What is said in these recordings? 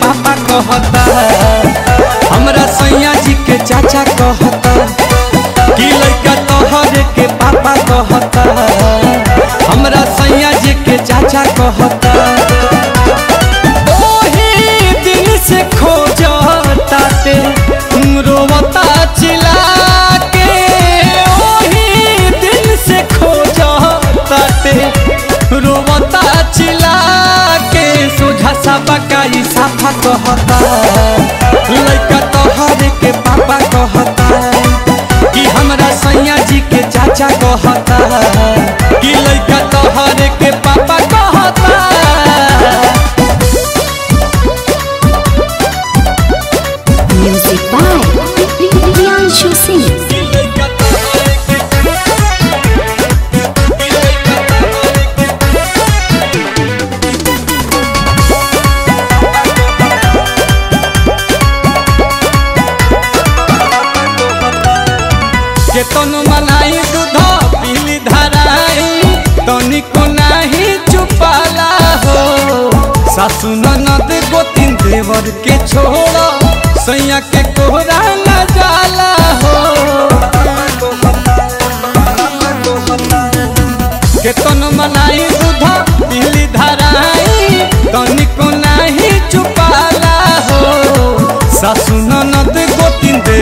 पापा कहता, हमरा सैया जी के चाचा कहता, कि लड़का तोहरे के पापा कहता, हमरा सैया जी के चाचा कहता। कहता केतन मनाई दूध पीली धराई तनिको नाही चुपाला हो। सासु ननद गोतिन देवर के छोड़, सैया के कोहरा न जाला हो। केतन मनाई दूध पीली धराई तनिको नाही चुपाला हो। सासु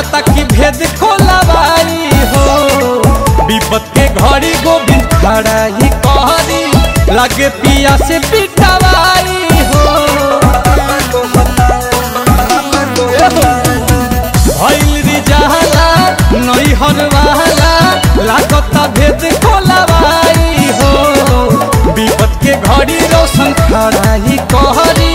लागता कि भेद खोलाबाई हो। विपत के घड़ी गोविंद खड़ा ही लागे पिया से पिटवाई हो। हो। घड़ी रोशन खड़ा ही कहरी